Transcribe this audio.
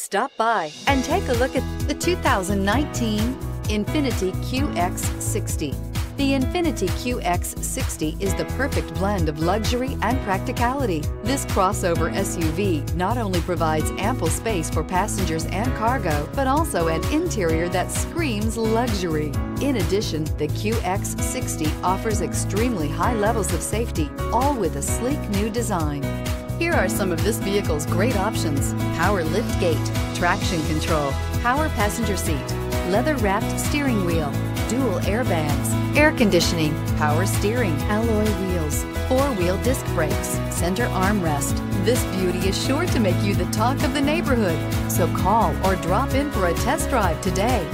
Stop by and take a look at the 2019 Infiniti QX60. The Infiniti QX60 is the perfect blend of luxury and practicality. This crossover SUV not only provides ample space for passengers and cargo, but also an interior that screams luxury. In addition, the QX60 offers extremely high levels of safety, all with a sleek new design. Here are some of this vehicle's great options. Power lift gate, traction control, power passenger seat, leather wrapped steering wheel, dual airbags, air conditioning, power steering, alloy wheels, four wheel disc brakes, center armrest. This beauty is sure to make you the talk of the neighborhood. So call or drop in for a test drive today.